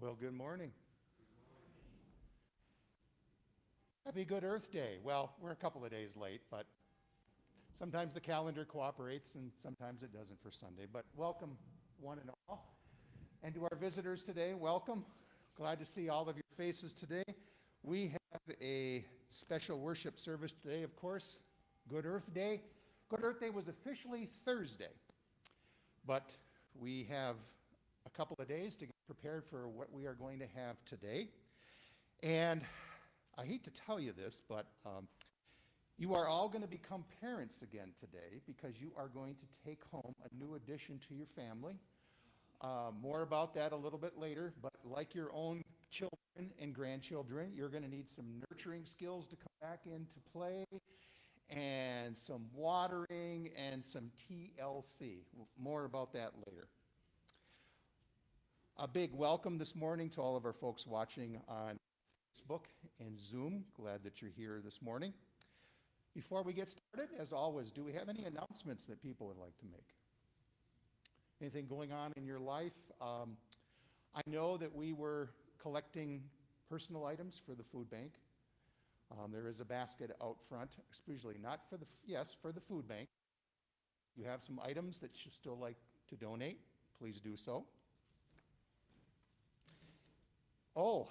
Well, good morning. Happy Good Earth Day. Well, we're a couple of days late, but sometimes the calendar cooperates and sometimes it doesn't for Sunday. But welcome, one and all. And to our visitors today, welcome. Glad to see all of your faces today. We have a special worship service today, of course, Good Earth Day. Good Earth Day was officially Thursday, but we have a couple of days to get prepared for what we are going to have today. And I hate to tell you this, but um, you are all going to become parents again today because you are going to take home a new addition to your family. Uh, more about that a little bit later, but like your own children and grandchildren, you're going to need some nurturing skills to come back into play and some watering and some TLC. More about that later. A big welcome this morning to all of our folks watching on Facebook and Zoom. Glad that you're here this morning. Before we get started, as always, do we have any announcements that people would like to make? Anything going on in your life? Um, I know that we were collecting personal items for the food bank. Um, there is a basket out front, usually not for the, yes, for the food bank. You have some items that you still like to donate, please do so. Oh,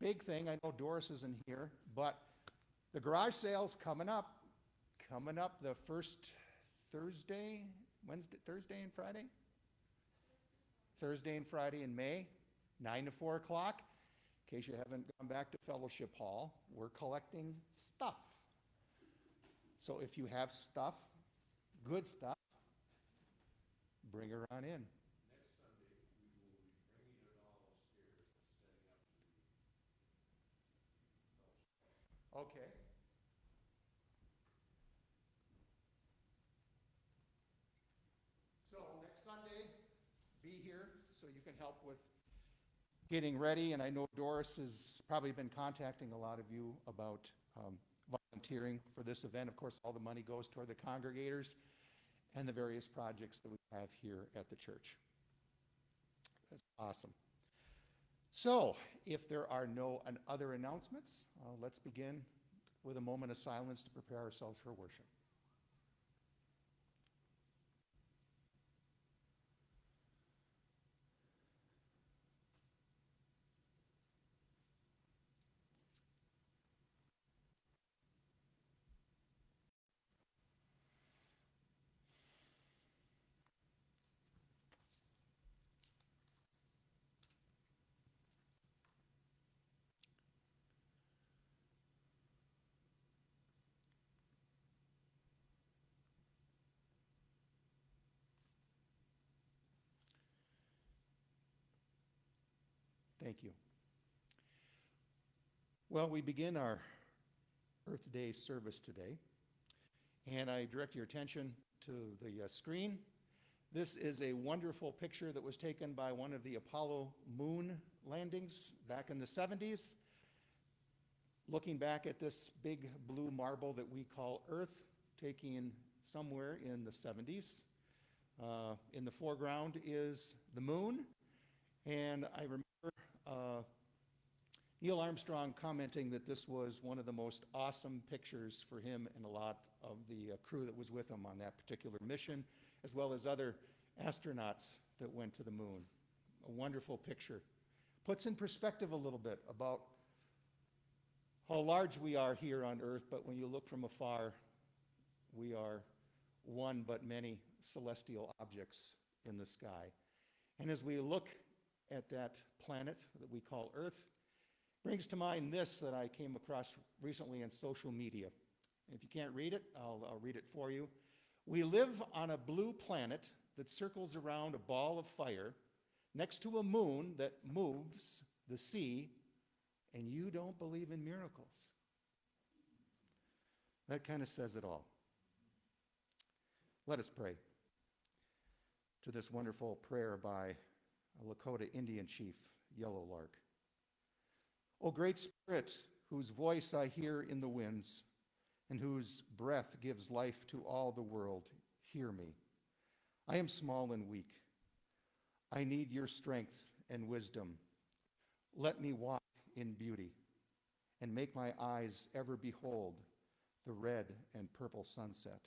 big thing, I know Doris isn't here, but the garage sale's coming up. Coming up the first Thursday, Wednesday, Thursday and Friday? Thursday and Friday in May, 9 to 4 o'clock. In case you haven't gone back to Fellowship Hall, we're collecting stuff. So if you have stuff, good stuff, bring her on in. Okay. So next Sunday, be here so you can help with getting ready. And I know Doris has probably been contacting a lot of you about um, volunteering for this event. Of course, all the money goes toward the congregators and the various projects that we have here at the church. That's awesome. So, if there are no other announcements, uh, let's begin with a moment of silence to prepare ourselves for worship. Thank you. Well, we begin our Earth Day service today, and I direct your attention to the uh, screen. This is a wonderful picture that was taken by one of the Apollo moon landings back in the 70s. Looking back at this big blue marble that we call Earth, taken somewhere in the 70s. Uh, in the foreground is the moon, and I remember uh, Neil Armstrong commenting that this was one of the most awesome pictures for him and a lot of the uh, crew that was with him on that particular mission, as well as other astronauts that went to the moon. A wonderful picture. Puts in perspective a little bit about how large we are here on Earth, but when you look from afar, we are one but many celestial objects in the sky. And as we look at that planet that we call Earth brings to mind this that I came across recently in social media. If you can't read it, I'll, I'll read it for you. We live on a blue planet that circles around a ball of fire next to a moon that moves the sea, and you don't believe in miracles. That kind of says it all. Let us pray to this wonderful prayer by a Lakota Indian chief, Yellow Lark. O great spirit, whose voice I hear in the winds, and whose breath gives life to all the world, hear me. I am small and weak. I need your strength and wisdom. Let me walk in beauty and make my eyes ever behold the red and purple sunset.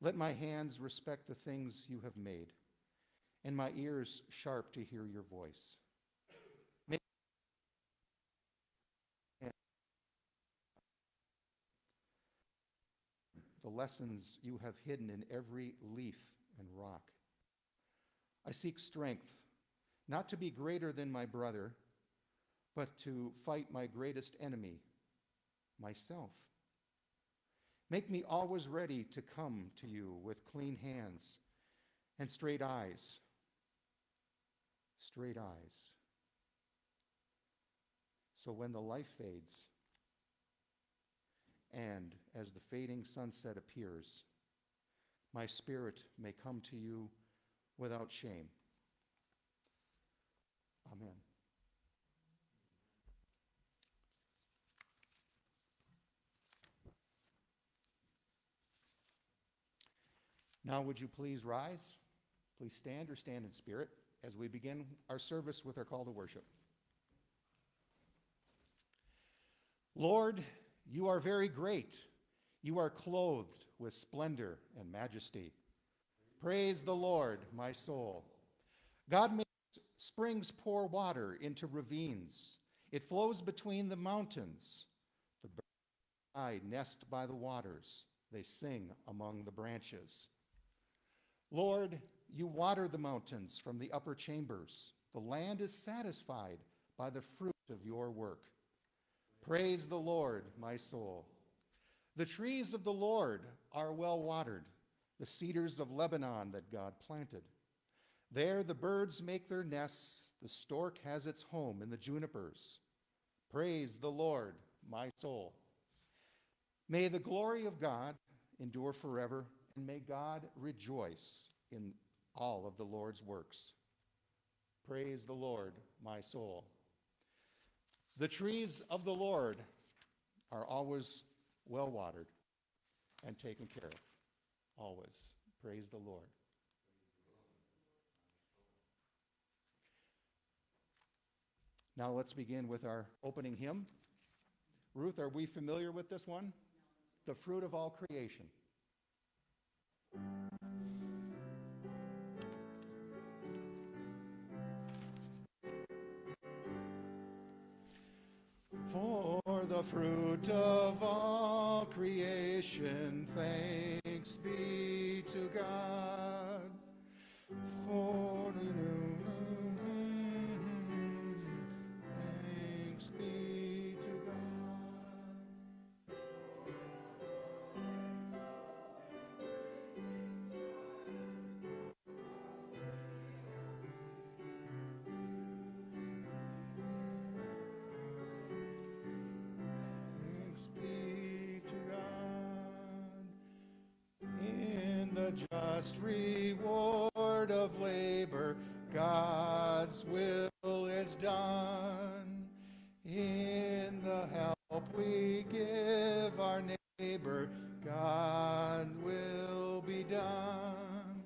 Let my hands respect the things you have made, and my ears sharp to hear your voice. The lessons you have hidden in every leaf and rock. I seek strength, not to be greater than my brother, but to fight my greatest enemy, myself. Make me always ready to come to you with clean hands and straight eyes. Straight eyes. So when the life fades, and as the fading sunset appears, my spirit may come to you without shame. Amen. Now, would you please rise? Please stand or stand in spirit as we begin our service with our call to worship. Lord, you are very great. You are clothed with splendor and majesty. Praise the Lord, my soul. God makes springs pour water into ravines. It flows between the mountains. The birds I nest by the waters. They sing among the branches. Lord, you water the mountains from the upper chambers. The land is satisfied by the fruit of your work. Praise the Lord, my soul. The trees of the Lord are well watered, the cedars of Lebanon that God planted. There the birds make their nests, the stork has its home in the junipers. Praise the Lord, my soul. May the glory of God endure forever and may God rejoice in all of the Lord's works. Praise the Lord, my soul. The trees of the Lord are always well watered and taken care of. Always. Praise the Lord. Now let's begin with our opening hymn. Ruth, are we familiar with this one? The fruit of all creation. Fruit of all creation, thanks be to God. For thanks just reward of labor, God's will is done. In the help we give our neighbor, God will be done.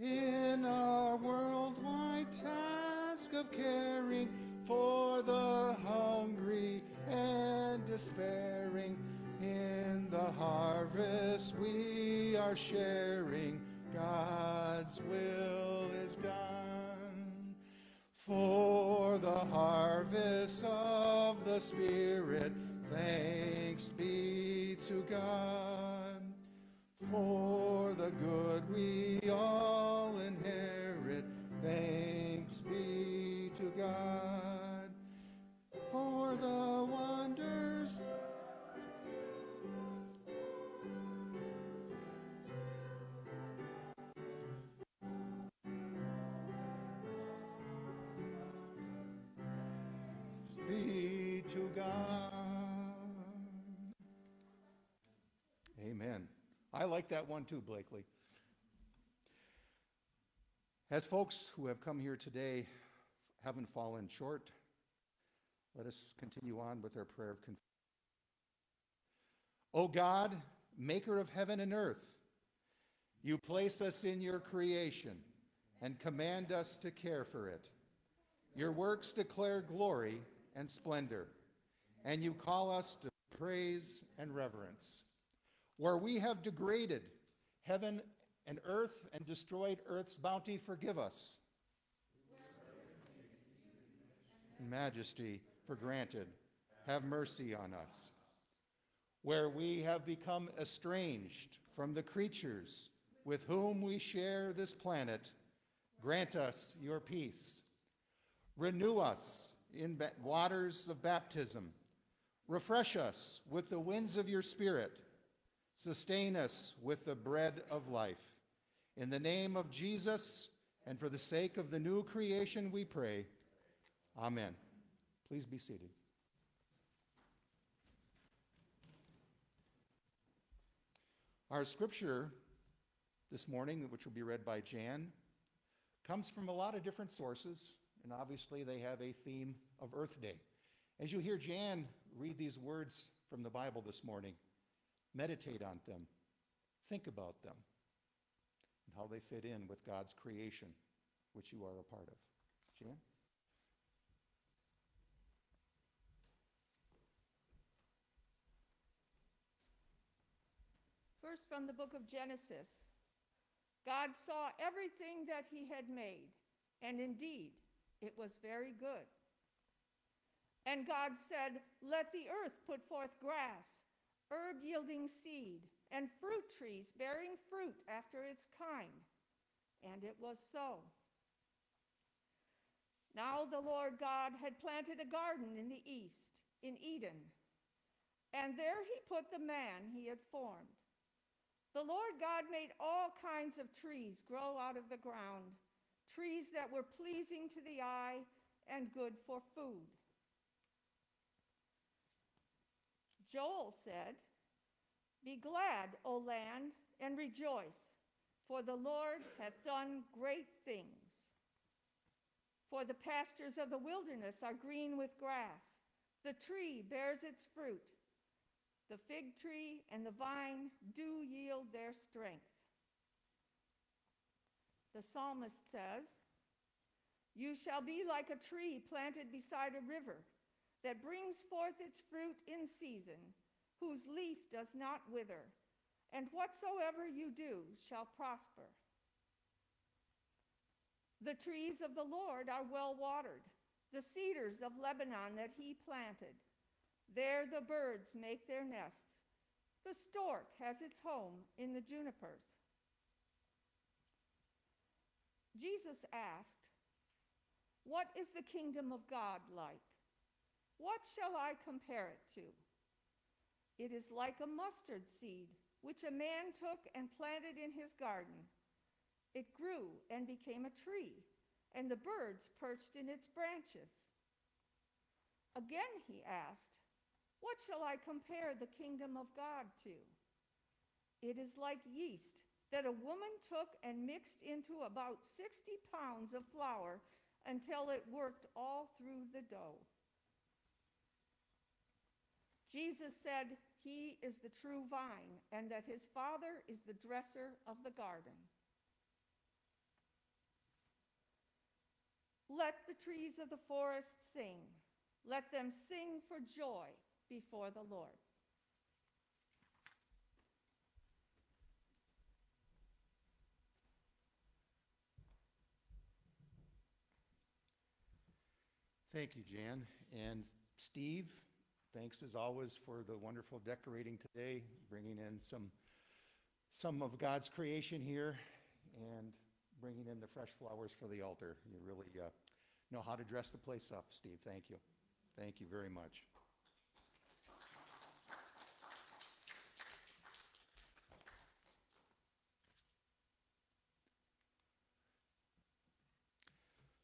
In our worldwide task of caring for the hungry and despairing, in the harvest we are sharing, God's will is done. For the harvest of the Spirit, thanks be to God. For the good we all I like that one too, Blakely. As folks who have come here today haven't fallen short, let us continue on with our prayer of confession. O God, maker of heaven and earth, you place us in your creation and command us to care for it. Your works declare glory and splendor, and you call us to praise and reverence. Where we have degraded heaven and earth and destroyed earth's bounty, forgive us. Majesty for granted, have mercy on us. Where we have become estranged from the creatures with whom we share this planet, grant us your peace. Renew us in waters of baptism. Refresh us with the winds of your Spirit. Sustain us with the bread of life. In the name of Jesus and for the sake of the new creation, we pray. Amen. Please be seated. Our scripture this morning, which will be read by Jan, comes from a lot of different sources, and obviously they have a theme of Earth Day. As you hear Jan read these words from the Bible this morning, meditate on them, think about them, and how they fit in with God's creation, which you are a part of. First, from the book of Genesis God saw everything that he had made, and indeed it was very good. And God said, Let the earth put forth grass, herb yielding seed, and fruit trees bearing fruit after its kind. And it was so. Now the Lord God had planted a garden in the east, in Eden, and there he put the man he had formed. The Lord God made all kinds of trees grow out of the ground, trees that were pleasing to the eye and good for food. Joel said, Be glad, O land, and rejoice, for the Lord hath done great things. For the pastures of the wilderness are green with grass, the tree bears its fruit the fig tree and the vine do yield their strength. The psalmist says, You shall be like a tree planted beside a river that brings forth its fruit in season, whose leaf does not wither, and whatsoever you do shall prosper. The trees of the Lord are well watered, the cedars of Lebanon that he planted. There the birds make their nests. The stork has its home in the junipers. Jesus asked, What is the kingdom of God like? What shall I compare it to? It is like a mustard seed, which a man took and planted in his garden. It grew and became a tree, and the birds perched in its branches. Again he asked, what shall I compare the kingdom of God to? It is like yeast that a woman took and mixed into about 60 pounds of flour until it worked all through the dough. Jesus said he is the true vine and that his Father is the dresser of the garden. Let the trees of the forest sing. Let them sing for joy before the Lord. Thank you, Jan. And Steve, thanks as always for the wonderful decorating today, bringing in some, some of God's creation here and bringing in the fresh flowers for the altar. You really uh, know how to dress the place up, Steve. Thank you. Thank you very much.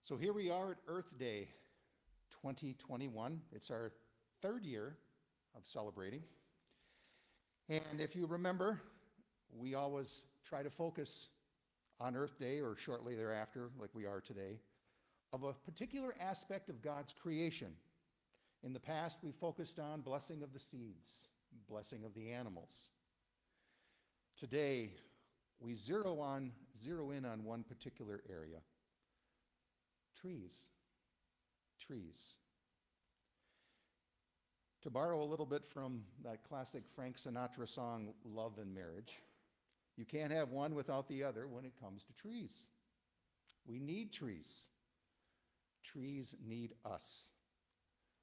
So here we are at Earth Day 2021. It's our third year of celebrating. And if you remember, we always try to focus on Earth Day or shortly thereafter, like we are today, of a particular aspect of God's creation. In the past, we focused on blessing of the seeds, blessing of the animals. Today, we zero on zero in on one particular area trees. trees. To borrow a little bit from that classic Frank Sinatra song, Love and Marriage, you can't have one without the other when it comes to trees. We need trees. Trees need us.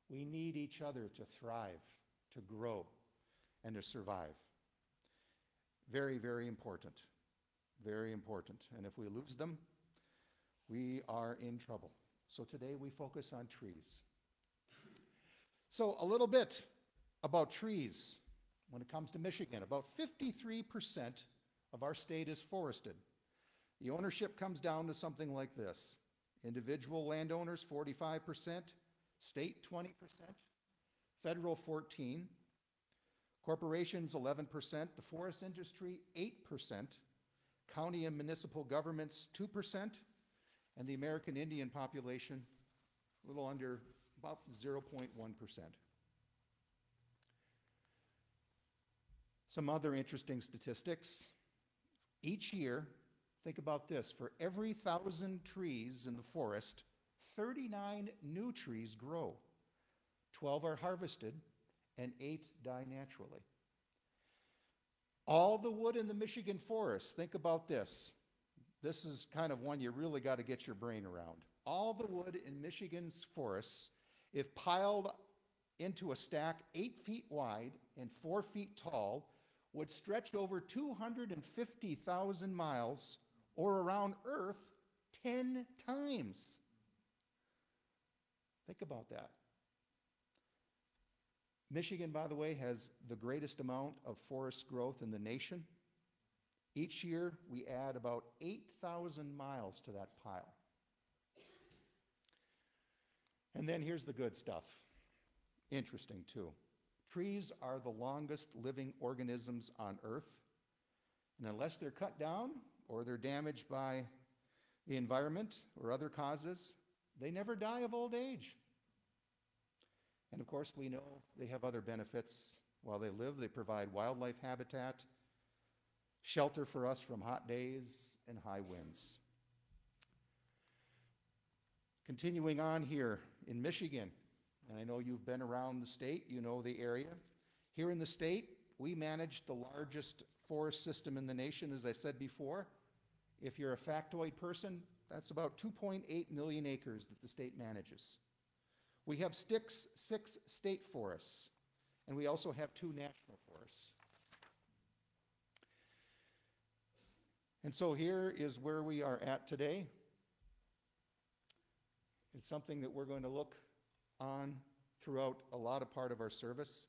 We need each other to thrive, to grow, and to survive. Very, very important. Very important. And if we lose them, we are in trouble. So today we focus on trees. So, a little bit about trees when it comes to Michigan. About 53% of our state is forested. The ownership comes down to something like this. Individual landowners 45%, state 20%, federal 14, corporations 11%, the forest industry 8%, county and municipal governments 2%, and the American Indian population a little under about 0.1%. Some other interesting statistics. Each year, think about this for every thousand trees in the forest, 39 new trees grow. 12 are harvested, and 8 die naturally. All the wood in the Michigan forest, think about this. This is kind of one you really got to get your brain around. All the wood in Michigan's forests, if piled into a stack eight feet wide and four feet tall, would stretch over 250,000 miles or around Earth 10 times. Think about that. Michigan, by the way, has the greatest amount of forest growth in the nation. Each year, we add about 8,000 miles to that pile. And then here's the good stuff. Interesting, too. Trees are the longest living organisms on Earth. And unless they're cut down or they're damaged by the environment or other causes, they never die of old age. And of course, we know they have other benefits while they live. They provide wildlife habitat, shelter for us from hot days and high winds. Continuing on here in Michigan, and I know you've been around the state, you know the area. Here in the state, we manage the largest forest system in the nation, as I said before. If you're a factoid person, that's about 2.8 million acres that the state manages. We have six, six state forests, and we also have two national forests. And so here is where we are at today. It's something that we're going to look on throughout a lot of part of our service.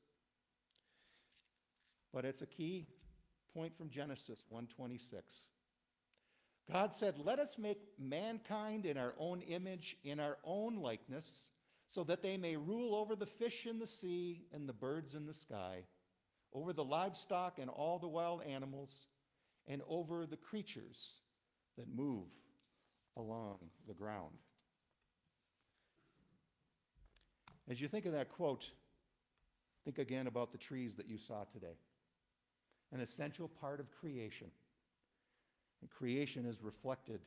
But it's a key point from Genesis 126. God said, Let us make mankind in our own image, in our own likeness, so that they may rule over the fish in the sea and the birds in the sky, over the livestock and all the wild animals, and over the creatures that move along the ground. As you think of that quote, think again about the trees that you saw today. An essential part of creation. And creation is reflected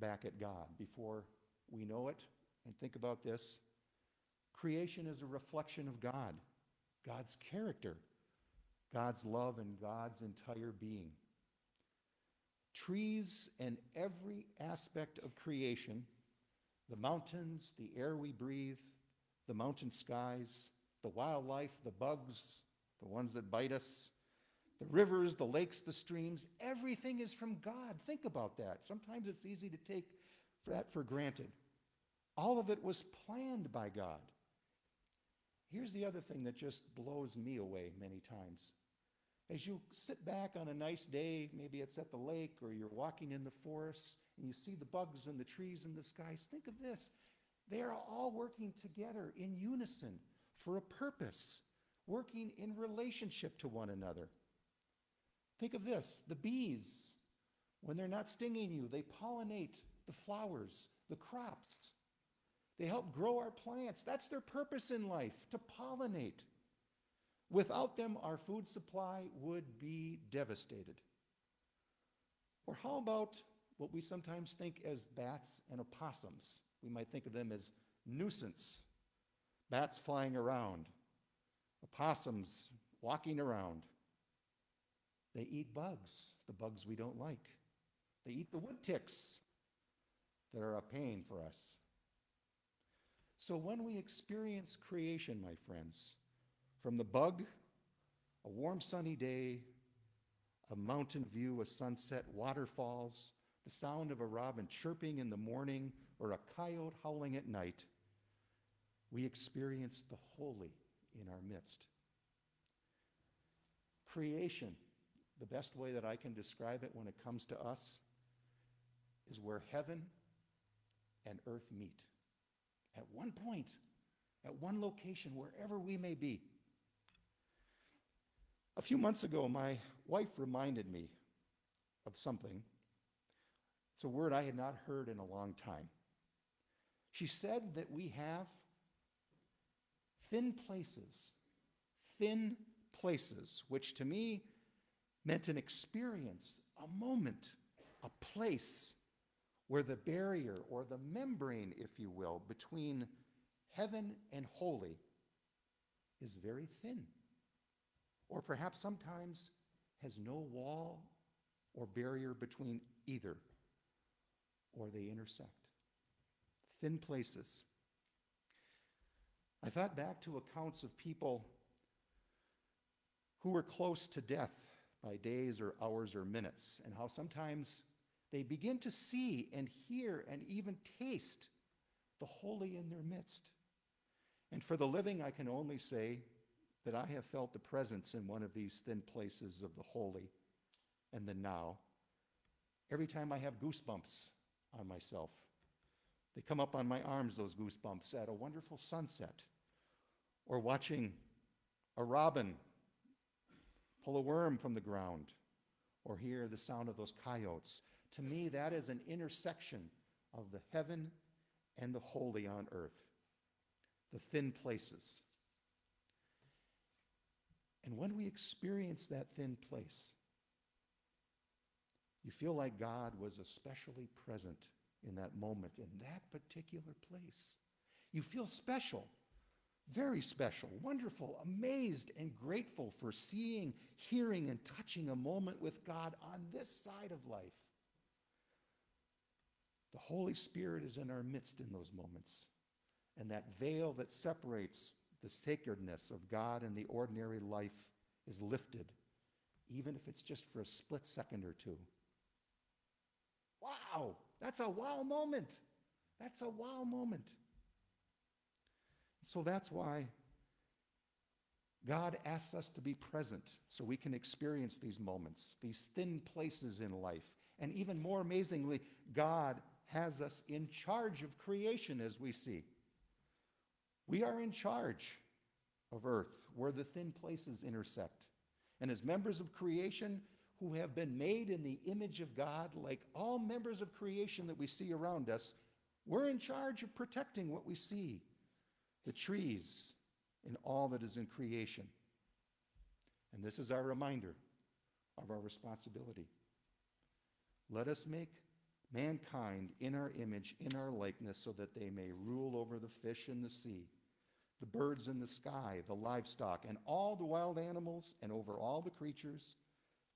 back at God before we know it. And think about this creation is a reflection of God, God's character, God's love, and God's entire being. Trees and every aspect of creation the mountains, the air we breathe, the mountain skies, the wildlife, the bugs, the ones that bite us, the rivers, the lakes, the streams, everything is from God. Think about that. Sometimes it's easy to take that for granted. All of it was planned by God. Here's the other thing that just blows me away many times. As you sit back on a nice day, maybe it's at the lake or you're walking in the forest and you see the bugs and the trees and the skies, think of this. They are all working together in unison for a purpose, working in relationship to one another. Think of this the bees, when they're not stinging you, they pollinate the flowers, the crops. They help grow our plants. That's their purpose in life, to pollinate. Without them, our food supply would be devastated. Or how about what we sometimes think as bats and opossums? We might think of them as nuisance. Bats flying around, opossums walking around. They eat bugs, the bugs we don't like. They eat the wood ticks that are a pain for us. So when we experience creation, my friends, from the bug, a warm sunny day, a mountain view, a sunset, waterfalls, the sound of a robin chirping in the morning, or a coyote howling at night, we experience the holy in our midst. Creation, the best way that I can describe it when it comes to us, is where heaven and earth meet. At one point, at one location, wherever we may be. A few months ago, my wife reminded me of something. It's a word I had not heard in a long time. She said that we have thin places, thin places, which to me meant an experience, a moment, a place where the barrier or the membrane, if you will, between heaven and holy is very thin. Or perhaps sometimes has no wall or barrier between either, or they intersect. Thin places. I thought back to accounts of people who were close to death by days or hours or minutes, and how sometimes they begin to see and hear and even taste the holy in their midst. And for the living, I can only say that I have felt the presence in one of these thin places of the holy and the now every time I have goosebumps on myself. They come up on my arms, those goosebumps, at a wonderful sunset, or watching a robin pull a worm from the ground, or hear the sound of those coyotes. To me, that is an intersection of the heaven and the holy on earth, the thin places. And when we experience that thin place, you feel like God was especially present in that moment, in that particular place. You feel special, very special, wonderful, amazed, and grateful for seeing, hearing, and touching a moment with God on this side of life. The Holy Spirit is in our midst in those moments. And that veil that separates the sacredness of God and the ordinary life is lifted, even if it's just for a split second or two. Wow, that's a wow moment. That's a wow moment. So that's why God asks us to be present so we can experience these moments, these thin places in life. And even more amazingly, God has us in charge of creation as we see. We are in charge of earth where the thin places intersect. And as members of creation who have been made in the image of God, like all members of creation that we see around us, we're in charge of protecting what we see the trees and all that is in creation. And this is our reminder of our responsibility. Let us make mankind in our image, in our likeness, so that they may rule over the fish in the sea, the birds in the sky, the livestock, and all the wild animals, and over all the creatures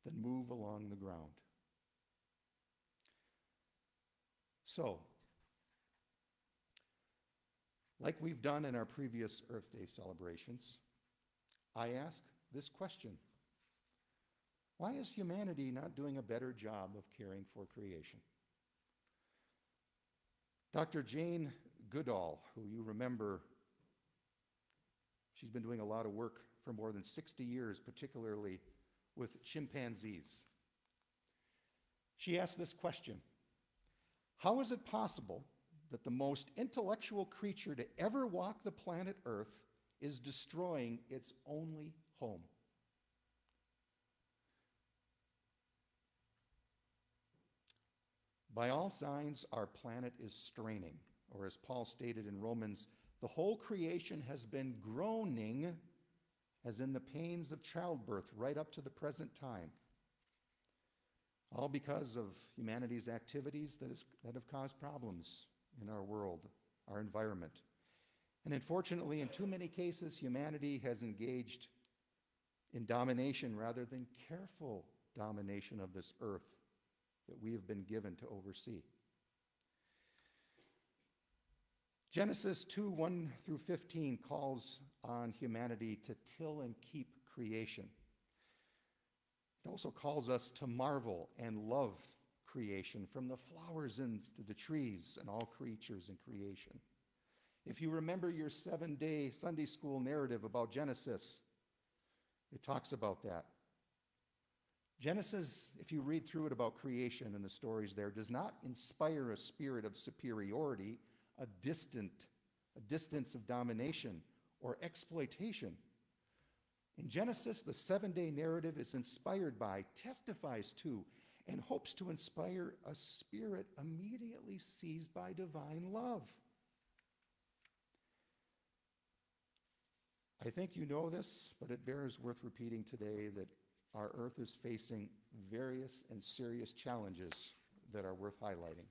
that move along the ground. So, like we've done in our previous Earth Day celebrations, I ask this question Why is humanity not doing a better job of caring for creation? Dr. Jane Goodall, who you remember, she's been doing a lot of work for more than 60 years, particularly with chimpanzees. She asked this question How is it possible that the most intellectual creature to ever walk the planet Earth is destroying its only home? By all signs, our planet is straining, or as Paul stated in Romans, the whole creation has been groaning as in the pains of childbirth right up to the present time. All because of humanity's activities that, is, that have caused problems in our world, our environment. And unfortunately, in too many cases, humanity has engaged in domination rather than careful domination of this earth that we have been given to oversee. Genesis 2 1 through 15 calls on humanity to till and keep creation. It also calls us to marvel and love creation, from the flowers and the trees and all creatures in creation. If you remember your seven day Sunday school narrative about Genesis, it talks about that. Genesis, if you read through it about creation and the stories there, does not inspire a spirit of superiority, a distant, a distance of domination or exploitation. In Genesis, the seven day narrative is inspired by, testifies to, and hopes to inspire a spirit immediately seized by divine love. I think you know this, but it bears worth repeating today that our earth is facing various and serious challenges that are worth highlighting.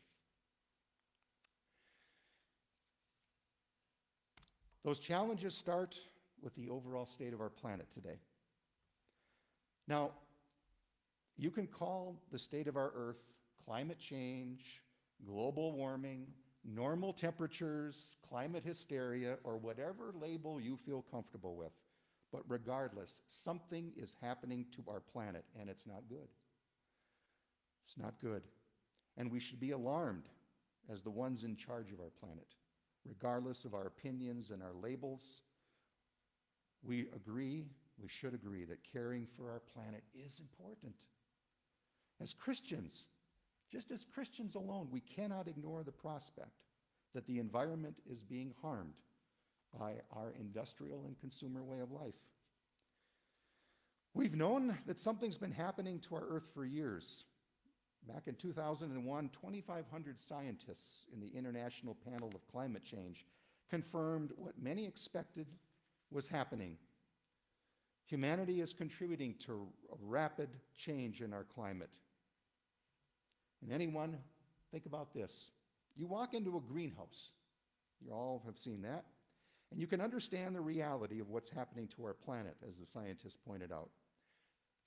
Those challenges start with the overall state of our planet today. Now, you can call the state of our Earth climate change, global warming, normal temperatures, climate hysteria, or whatever label you feel comfortable with. But regardless, something is happening to our planet, and it's not good. It's not good. And we should be alarmed as the ones in charge of our planet. Regardless of our opinions and our labels, we agree, we should agree, that caring for our planet is important. As Christians, just as Christians alone, we cannot ignore the prospect that the environment is being harmed by our industrial and consumer way of life. We've known that something's been happening to our Earth for years. Back in 2001, 2,500 scientists in the International Panel of Climate Change confirmed what many expected was happening. Humanity is contributing to a rapid change in our climate. And anyone, think about this. You walk into a greenhouse, you all have seen that, and you can understand the reality of what's happening to our planet, as the scientists pointed out.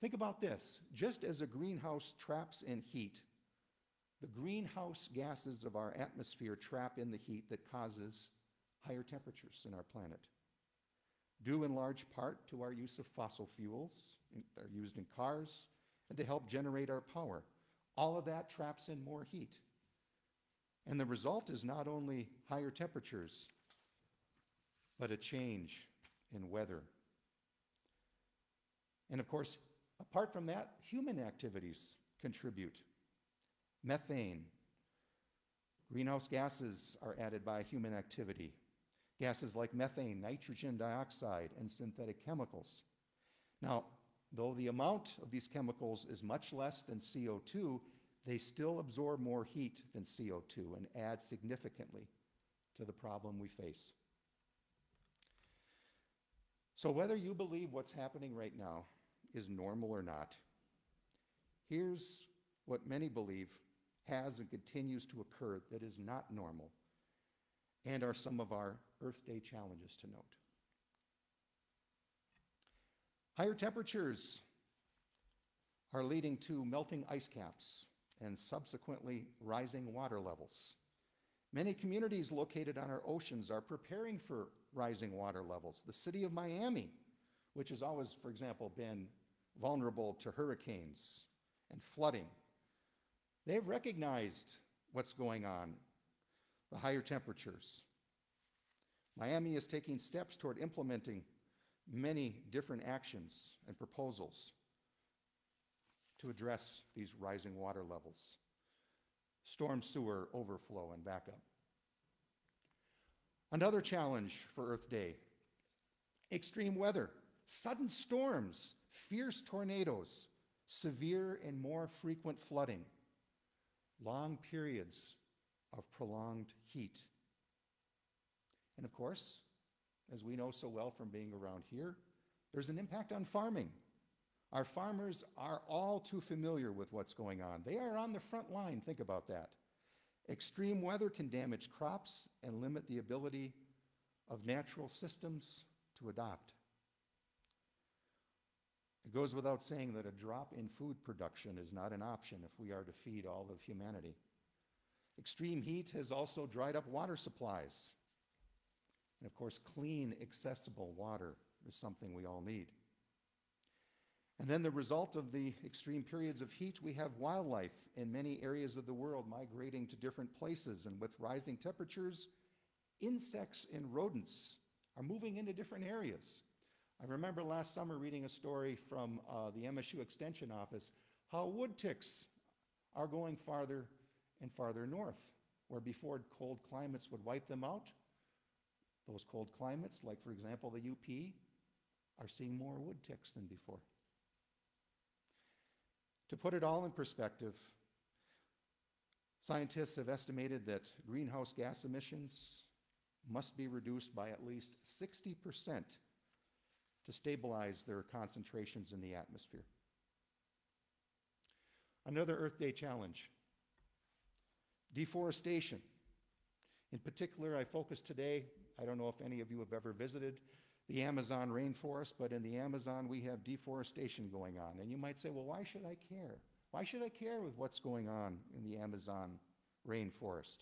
Think about this just as a greenhouse traps in heat, the greenhouse gases of our atmosphere trap in the heat that causes higher temperatures in our planet. Due in large part to our use of fossil fuels they're used in cars and to help generate our power. All of that traps in more heat. And the result is not only higher temperatures, but a change in weather. And of course, apart from that, human activities contribute. Methane, greenhouse gases are added by human activity. Gases like methane, nitrogen dioxide, and synthetic chemicals. Now, though the amount of these chemicals is much less than CO2, they still absorb more heat than CO2 and add significantly to the problem we face. So, whether you believe what's happening right now is normal or not, here's what many believe has and continues to occur that is not normal and are some of our Earth Day challenges to note. Higher temperatures are leading to melting ice caps and subsequently rising water levels. Many communities located on our oceans are preparing for rising water levels. The city of Miami, which has always, for example, been vulnerable to hurricanes and flooding, they've recognized what's going on, the higher temperatures. Miami is taking steps toward implementing many different actions and proposals to address these rising water levels, storm sewer overflow and backup. Another challenge for Earth Day extreme weather, sudden storms, fierce tornadoes, severe and more frequent flooding, long periods of prolonged heat. And of course, as we know so well from being around here, there's an impact on farming. Our farmers are all too familiar with what's going on. They are on the front line, think about that. Extreme weather can damage crops and limit the ability of natural systems to adopt. It goes without saying that a drop in food production is not an option if we are to feed all of humanity. Extreme heat has also dried up water supplies. And of course, clean, accessible water is something we all need. And then the result of the extreme periods of heat, we have wildlife in many areas of the world migrating to different places. And with rising temperatures, insects and rodents are moving into different areas. I remember last summer reading a story from uh, the MSU Extension Office how wood ticks are going farther and farther north, where before cold climates would wipe them out. Those cold climates, like for example the UP, are seeing more wood ticks than before. To put it all in perspective, scientists have estimated that greenhouse gas emissions must be reduced by at least 60% to stabilize their concentrations in the atmosphere. Another Earth Day challenge deforestation. In particular, I focus today, I don't know if any of you have ever visited the Amazon rainforest, but in the Amazon we have deforestation going on. And you might say, well, why should I care? Why should I care with what's going on in the Amazon rainforest?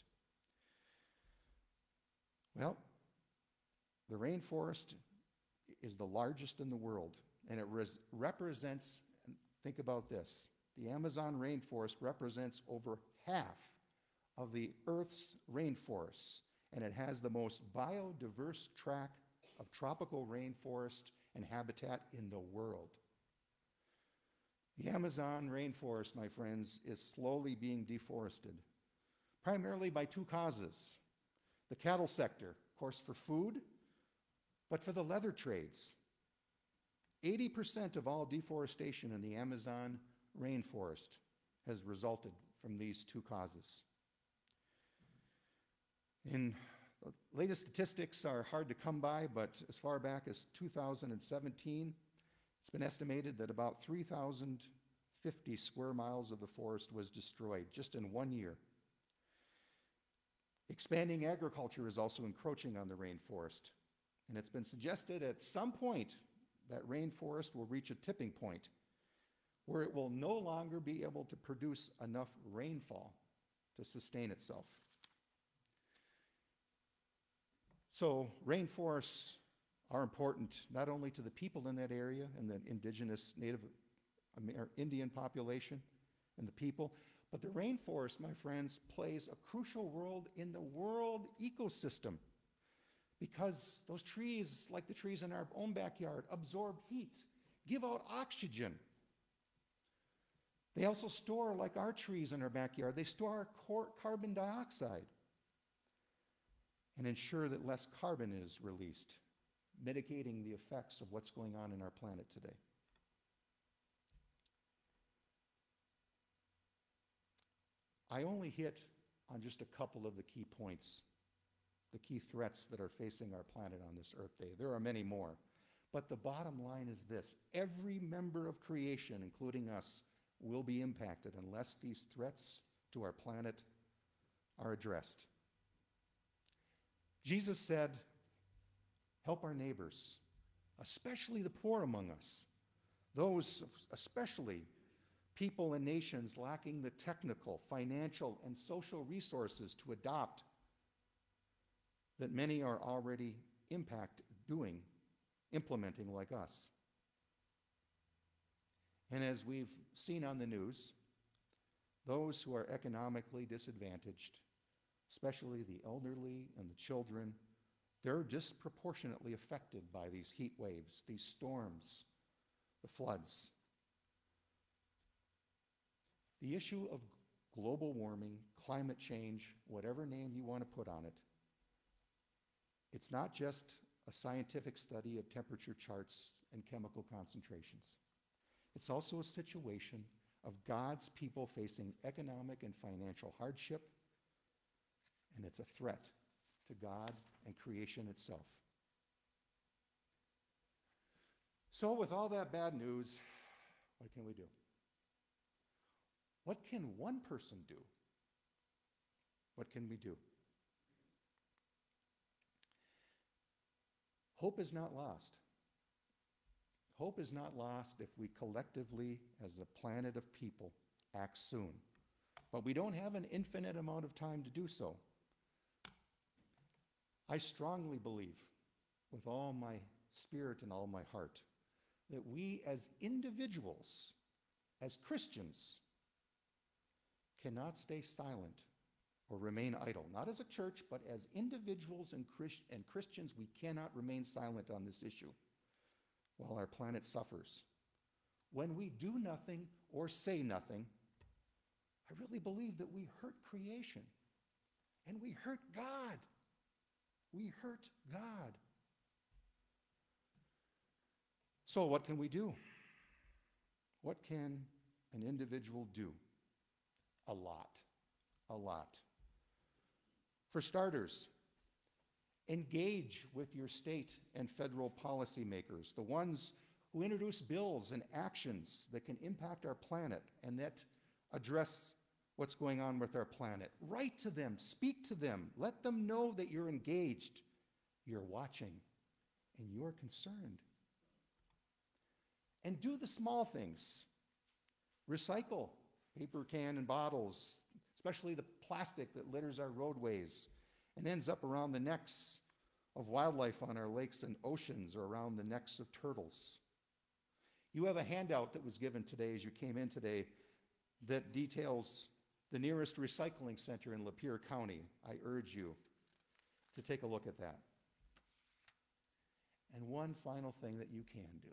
Well, the rainforest is the largest in the world, and it res- represents, think about this, the Amazon rainforest represents over half of the Earth's rainforests, and it has the most biodiverse tract of tropical rainforest and habitat in the world. The Amazon rainforest, my friends, is slowly being deforested, primarily by two causes. The cattle sector, of course, for food, but for the leather trades. 80% of all deforestation in the Amazon rainforest has resulted from these two causes. In the latest statistics are hard to come by, but as far back as 2017, it's been estimated that about 3,050 square miles of the forest was destroyed just in one year. Expanding agriculture is also encroaching on the rainforest, and it's been suggested at some point that rainforest will reach a tipping point where it will no longer be able to produce enough rainfall to sustain itself. So rainforests are important not only to the people in that area and the indigenous Native Indian population and the people, but the rainforest, my friends, plays a crucial role in the world ecosystem because those trees, like the trees in our own backyard, absorb heat, give out oxygen. They also store, like our trees in our backyard, they store carbon dioxide and ensure that less carbon is released, mitigating the effects of what's going on in our planet today. I only hit on just a couple of the key points, the key threats that are facing our planet on this Earth Day. There are many more. But the bottom line is this every member of creation, including us, will be impacted unless these threats to our planet are addressed. Jesus said, Help our neighbors, especially the poor among us, those, especially people and nations lacking the technical, financial, and social resources to adopt that many are already impact doing, implementing like us. And as we've seen on the news, those who are economically disadvantaged especially the elderly and the children, they're disproportionately affected by these heat waves, these storms, the floods. The issue of global warming, climate change, whatever name you want to put on it, it's not just a scientific study of temperature charts and chemical concentrations. It's also a situation of God's people facing economic and financial hardship and it's a threat to God and creation itself. So, with all that bad news, what can we do? What can one person do What can we do? Hope is not lost. Hope is not lost if we collectively, as a planet of people, act soon. But we don't have an infinite amount of time to do so. I strongly believe, with all my spirit and all my heart, that we as individuals, as Christians, cannot stay silent or remain idle. Not as a church, but as individuals and, Christ- and Christians, we cannot remain silent on this issue while our planet suffers. When we do nothing or say nothing, I really believe that we hurt creation and we hurt God. We hurt God. So, what can we do? What can an individual do? A lot. A lot. For starters, engage with your state and federal policymakers, the ones who introduce bills and actions that can impact our planet and that address what's going on with our planet. Write to them, speak to them, let them know that you're engaged, you're watching, and you're concerned. And do the small things. Recycle paper can and bottles, especially the plastic that litters our roadways and ends up around the necks of wildlife on our lakes and oceans or around the necks of turtles. You have a handout that was given today as you came in today that details the nearest recycling center in Lapeer County. I urge you to take a look at that. And one final thing that you can do.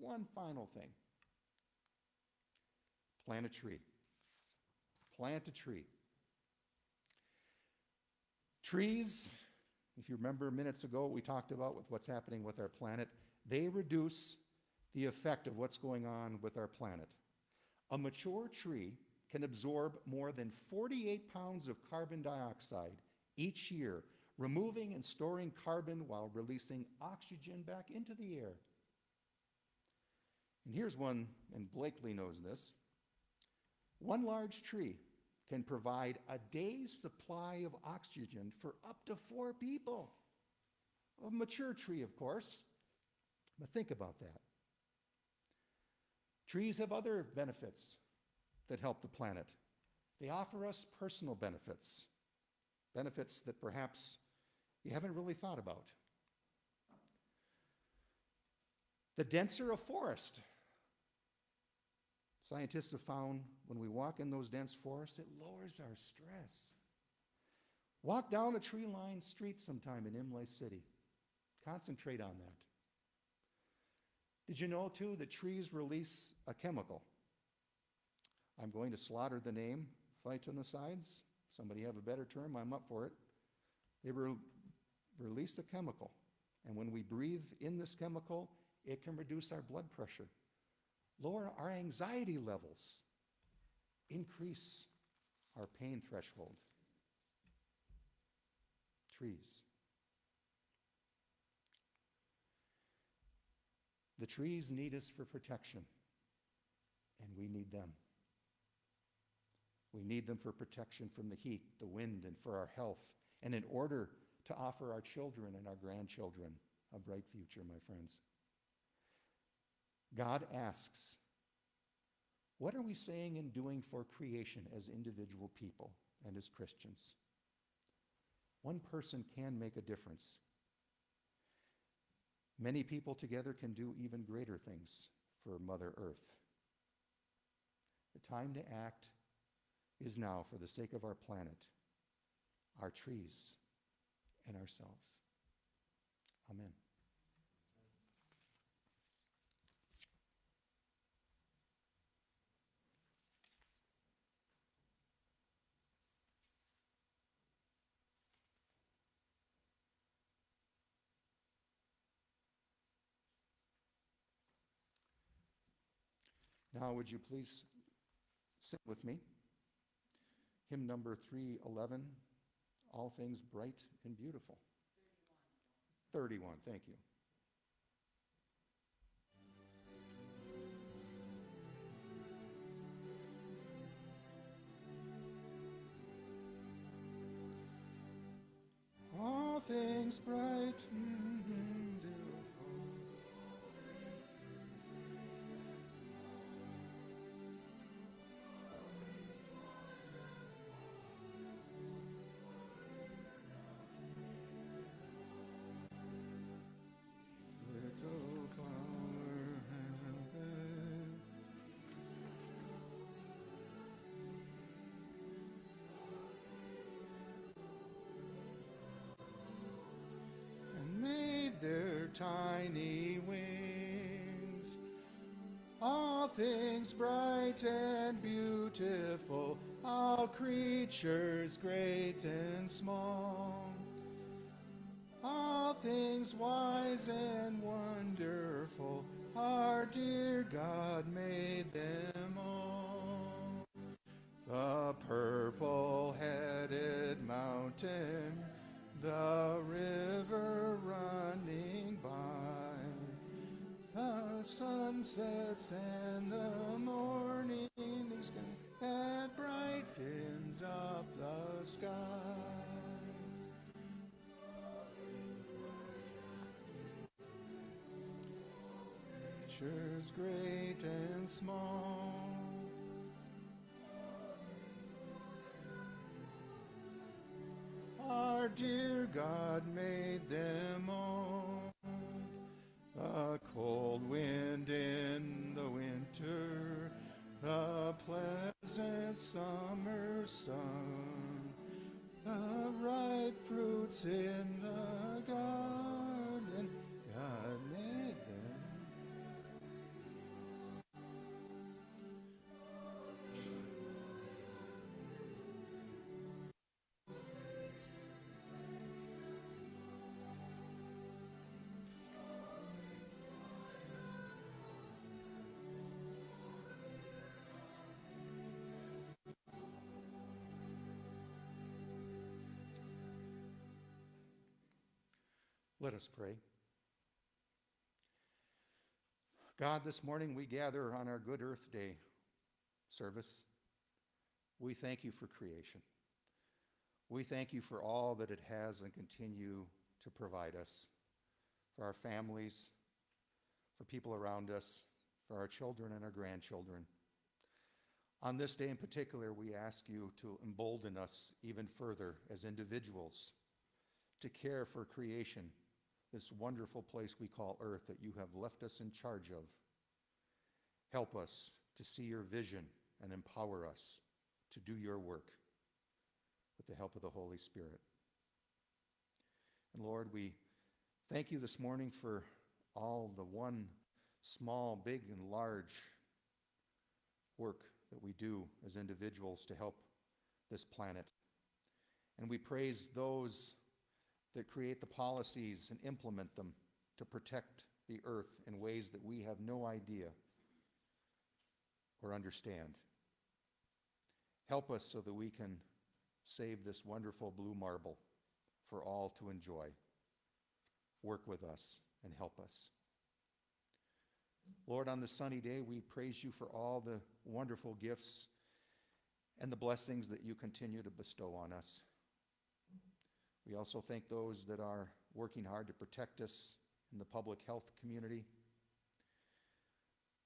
One final thing. Plant a tree. Plant a tree. Trees, if you remember minutes ago we talked about with what's happening with our planet, they reduce the effect of what's going on with our planet. A mature tree can absorb more than 48 pounds of carbon dioxide each year, removing and storing carbon while releasing oxygen back into the air. And here's one, and Blakely knows this. One large tree can provide a day's supply of oxygen for up to four people. A mature tree, of course, but think about that. Trees have other benefits that help the planet. They offer us personal benefits, benefits that perhaps you haven't really thought about. The denser a forest, scientists have found when we walk in those dense forests, it lowers our stress. Walk down a tree lined street sometime in Imlay City. Concentrate on that. Did you know, too, that trees release a chemical? I'm going to slaughter the name phytonicides. Somebody have a better term? I'm up for it. They re- release a chemical. And when we breathe in this chemical, it can reduce our blood pressure, lower our anxiety levels, increase our pain threshold. Trees. The trees need us for protection, and we need them. We need them for protection from the heat, the wind, and for our health, and in order to offer our children and our grandchildren a bright future, my friends. God asks, what are we saying and doing for creation as individual people and as Christians? One person can make a difference. Many people together can do even greater things for Mother Earth. The time to act is now for the sake of our planet, our trees, and ourselves. Amen. Now, would you please sit with me? Hymn number 311 All Things Bright and Beautiful. 31, 31 thank you. All things bright tiny wings. All things bright and beautiful, all creatures great and small. All things wise and wonderful, our dear God made them all. The purple headed mountain, the river the sunsets and the morning sky that brightens up the sky. Creatures great and small. Our dear God made them all. Cold wind in the winter, the pleasant summer sun, the ripe fruits in the garden, Let us pray. God, this morning we gather on our Good Earth Day service. We thank you for creation. We thank you for all that it has and continue to provide us, for our families, for people around us, for our children and our grandchildren. On this day in particular, we ask you to embolden us even further as individuals to care for creation, this wonderful place we call Earth that you have left us in charge of. Help us to see your vision and empower us to do your work with the help of the Holy Spirit. And Lord, we thank you this morning for all the one small, big, and large work that we do as individuals to help this planet. And we praise those that create the policies and implement them to protect the earth in ways that we have no idea or understand. Help us so that we can save this wonderful blue marble for all to enjoy. Work with us and help us. Lord, on this sunny day, we praise you for all the wonderful gifts and the blessings that you continue to bestow on us. We also thank those that are working hard to protect us in the public health community.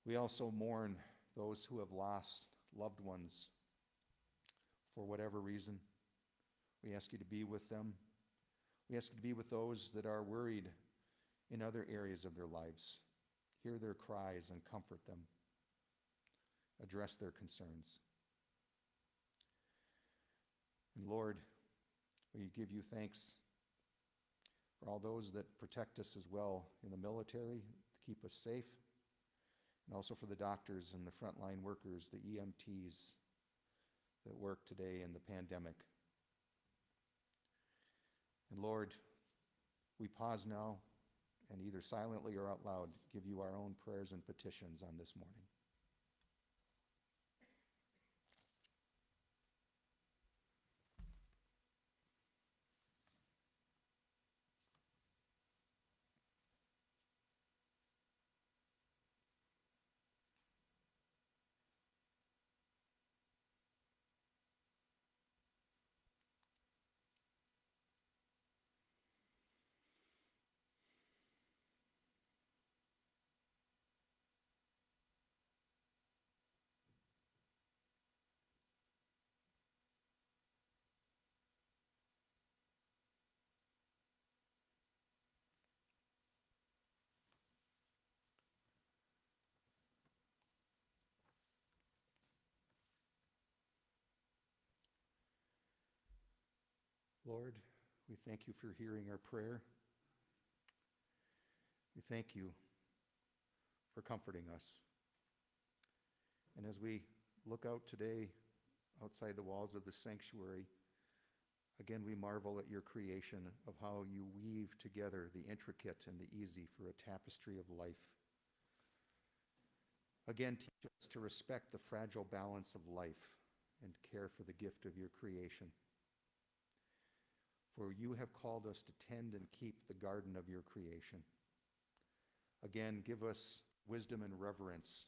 We also mourn those who have lost loved ones for whatever reason. We ask you to be with them. We ask you to be with those that are worried in other areas of their lives. Hear their cries and comfort them. Address their concerns. And Lord, we give you thanks for all those that protect us as well in the military, to keep us safe, and also for the doctors and the frontline workers, the EMTs that work today in the pandemic. And Lord, we pause now and either silently or out loud give you our own prayers and petitions on this morning. Lord, we thank you for hearing our prayer. We thank you for comforting us. And as we look out today outside the walls of the sanctuary, again we marvel at your creation of how you weave together the intricate and the easy for a tapestry of life. Again, teach us to respect the fragile balance of life and care for the gift of your creation. For you have called us to tend and keep the garden of your creation. Again, give us wisdom and reverence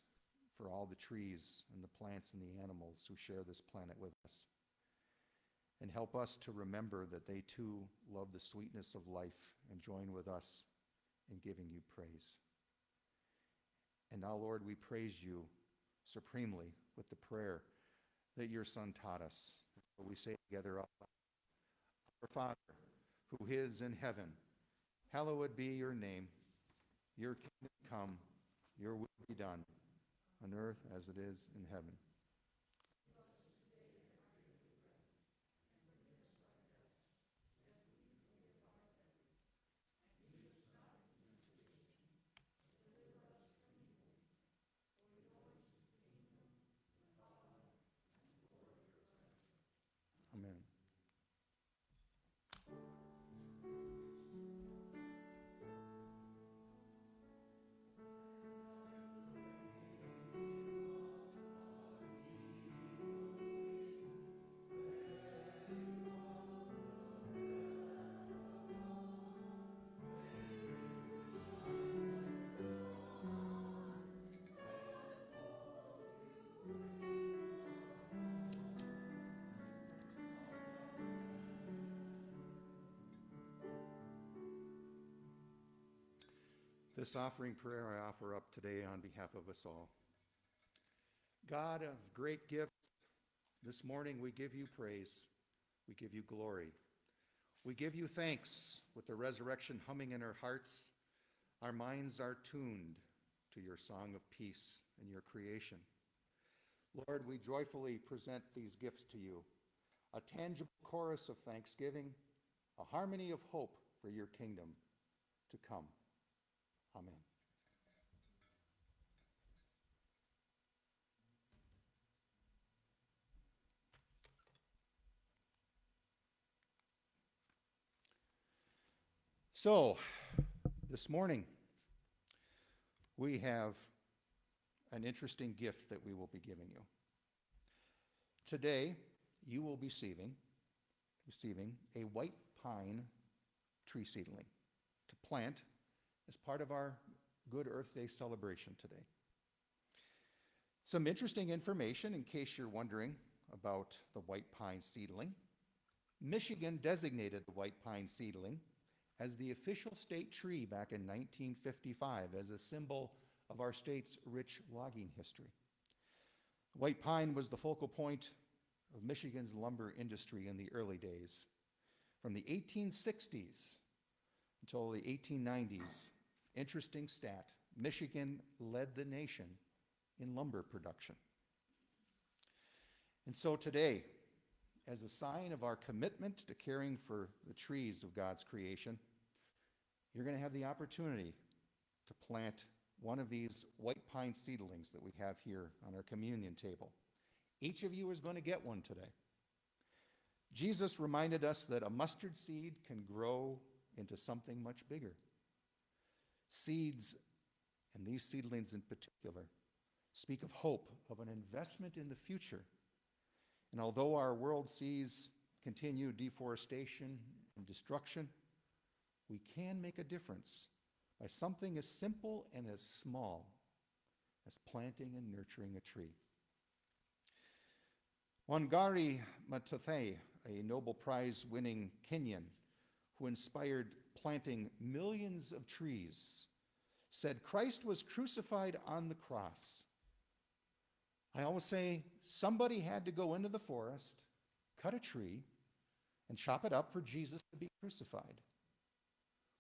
for all the trees and the plants and the animals who share this planet with us. And help us to remember that they too love the sweetness of life and join with us in giving you praise. And now, Lord, we praise you supremely with the prayer that your Son taught us. We say together, Our Father, who is in heaven, hallowed be your name. Your kingdom come, your will be done, on earth as it is in heaven. This offering prayer I offer up today on behalf of us all. God of great gifts, this morning we give you praise. We give you glory. We give you thanks with the resurrection humming in our hearts. Our minds are tuned to your song of peace and your creation. Lord, we joyfully present these gifts to you a tangible chorus of thanksgiving, a harmony of hope for your kingdom to come. Amen. So, this morning, we have an interesting gift that we will be giving you. Today, you will be receiving, receiving a white pine tree seedling to plant as part of our Good Earth Day celebration today. Some interesting information in case you're wondering about the white pine seedling. Michigan designated the white pine seedling as the official state tree back in 1955 as a symbol of our state's rich logging history. White pine was the focal point of Michigan's lumber industry in the early days. From the 1860s until the 1890s, interesting stat Michigan led the nation in lumber production. And so today, as a sign of our commitment to caring for the trees of God's creation, you're going to have the opportunity to plant one of these white pine seedlings that we have here on our communion table. Each of you is going to get one today. Jesus reminded us that a mustard seed can grow into something much bigger. Seeds, and these seedlings in particular, speak of hope, of an investment in the future. And although our world sees continued deforestation and destruction, we can make a difference by something as simple and as small as planting and nurturing a tree. Wangari Maathai, a Nobel Prize winning Kenyan who inspired planting millions of trees, said Christ was crucified on the cross. I always say somebody had to go into the forest, cut a tree, and chop it up for Jesus to be crucified.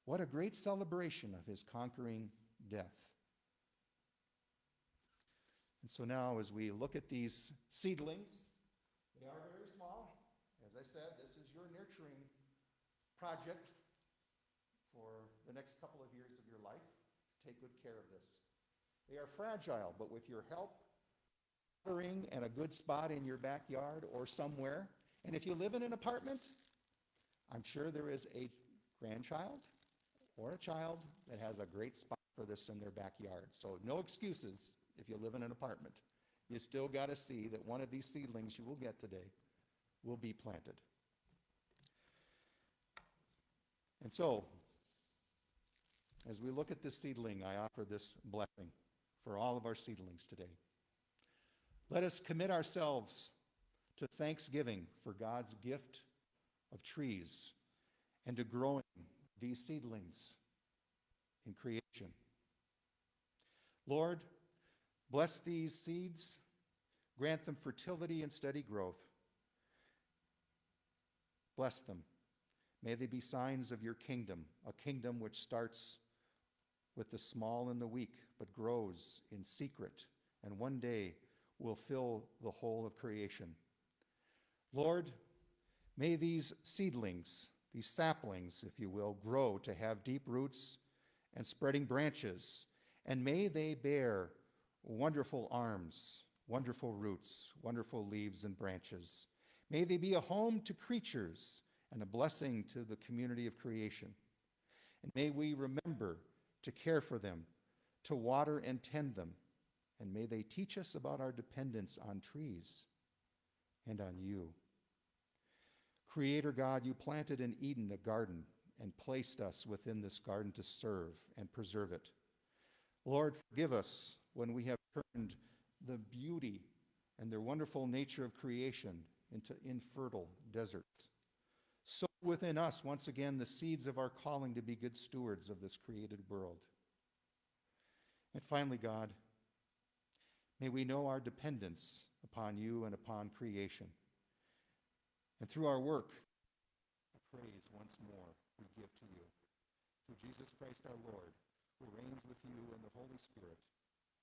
What a great celebration of his conquering death. And so now, as we look at these seedlings, they are very small. As I said, this is your nurturing project the next couple of years of your life. Take good care of this. They are fragile, but with your help, watering and a good spot in your backyard or somewhere, and if you live in an apartment, I'm sure there is a grandchild or a child that has a great spot for this in their backyard. So no excuses if you live in an apartment. You still got to see that one of these seedlings you will get today will be planted. And so, as we look at this seedling, I offer this blessing for all of our seedlings today. Let us commit ourselves to thanksgiving for God's gift of trees and to growing these seedlings in creation. Lord, bless these seeds, grant them fertility and steady growth. Bless them. May they be signs of your kingdom, a kingdom which starts with the small and the weak, but grows in secret, and one day will fill the whole of creation. Lord, may these seedlings, these saplings, if you will, grow to have deep roots and spreading branches, and may they bear wonderful arms, wonderful roots, wonderful leaves and branches. May they be a home to creatures and a blessing to the community of creation. And may we remember to care for them, to water and tend them, and may they teach us about our dependence on trees and on you. Creator God, you planted in Eden a garden and placed us within this garden to serve and preserve it. Lord, forgive us when we have turned the beauty and the wonderful nature of creation into infertile deserts. Within us once again the seeds of our calling to be good stewards of this created world. And finally, God, may we know our dependence upon you and upon creation. And through our work, praise once more we give to you. Through Jesus Christ our Lord, who reigns with you in the Holy Spirit,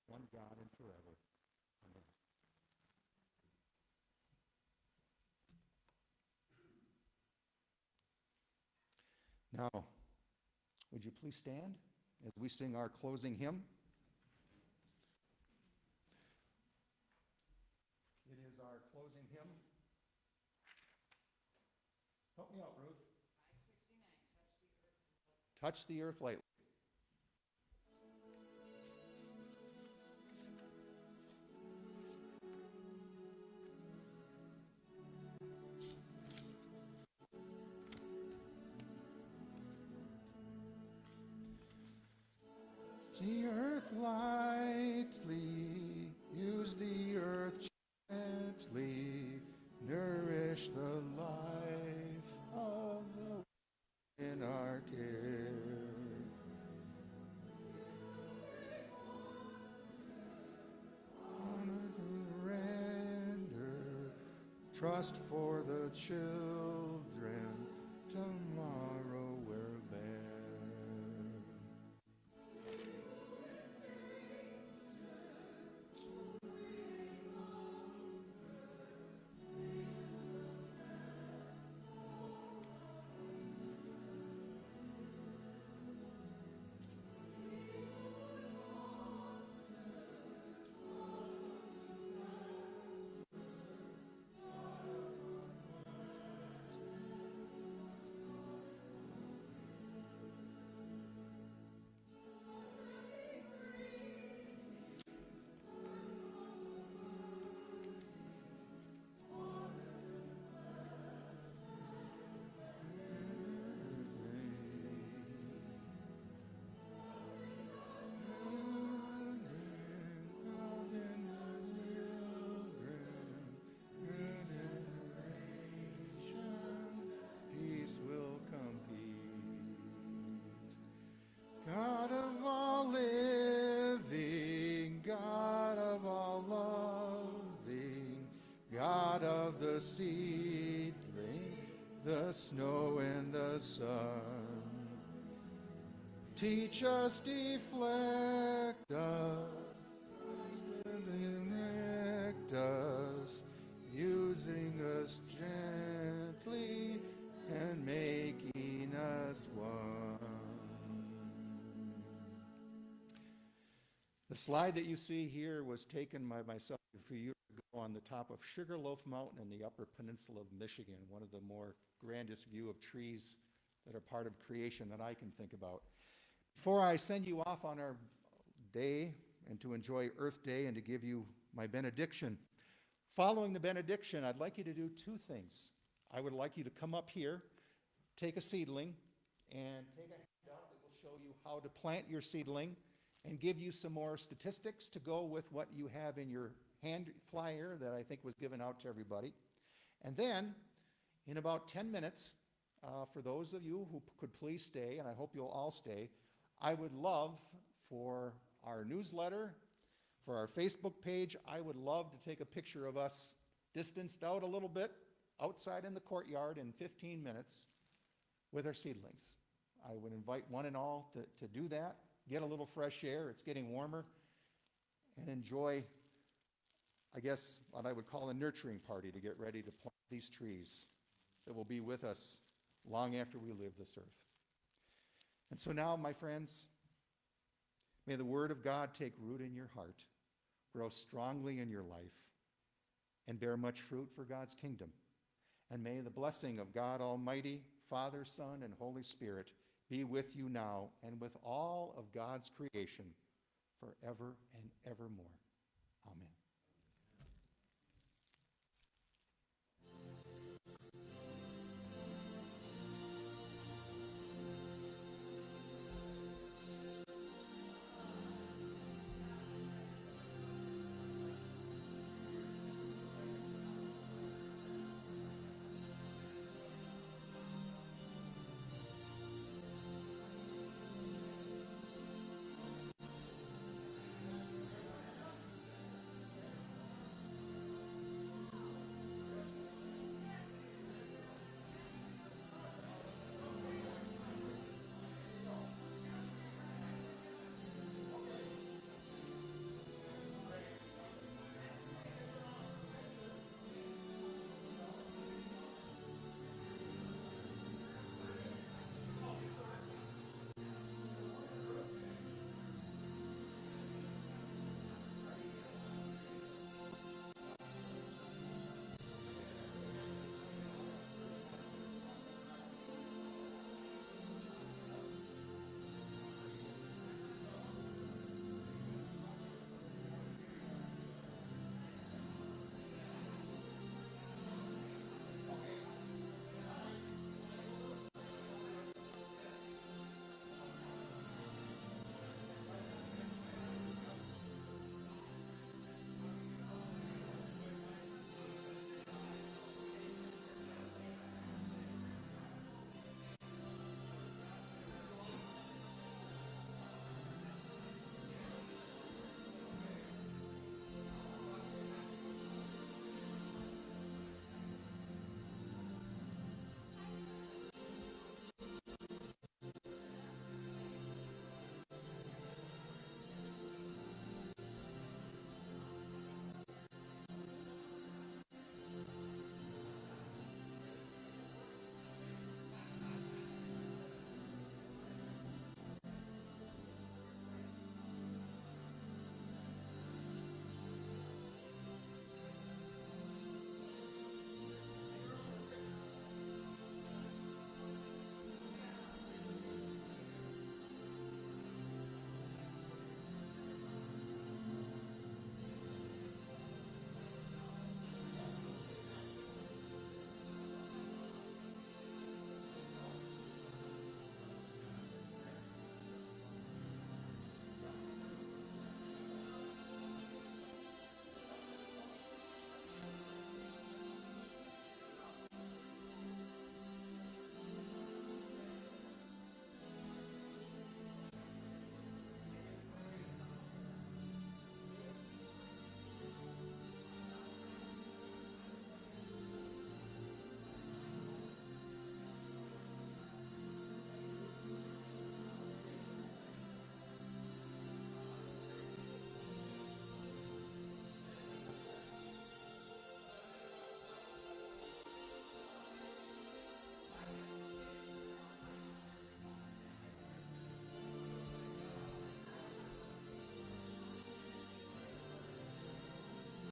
one God and forever. Amen. Now, would you please stand as we sing our closing hymn? It is our closing hymn. Help me out, Ruth. Touch the earth lightly. Lightly, use the earth gently, nourish the life of the in our care. Honor to render, trust for the children, the seedling, the snow and the sun. Teach us deflect us, direct us, using us gently and making us one. The slide that you see here was taken by myself on the top of Sugarloaf Mountain in the Upper Peninsula of Michigan, one of the more grandest view of trees that are part of creation that I can think about. Before I send you off on our day and to enjoy Earth Day and to give you my benediction, following the benediction, I'd like you to do two things. I would like you to come up here, take a seedling, and take a handout that will show you how to plant your seedling and give you some more statistics to go with what you have in your hand flyer that I think was given out to everybody. And then, in about 10 minutes, uh, for those of you who could please stay, and I hope you'll all stay, I would love for our newsletter, for our Facebook page, I would love to take a picture of us distanced out a little bit, outside in the courtyard in 15 minutes with our seedlings. I would invite one and all to, to do that, get a little fresh air, it's getting warmer, and enjoy, I guess, what I would call a nurturing party to get ready to plant these trees that will be with us long after we leave this earth. And so now, my friends, may the Word of God take root in your heart, grow strongly in your life, and bear much fruit for God's kingdom. And may the blessing of God Almighty, Father, Son, and Holy Spirit be with you now and with all of God's creation forever and evermore. Amen.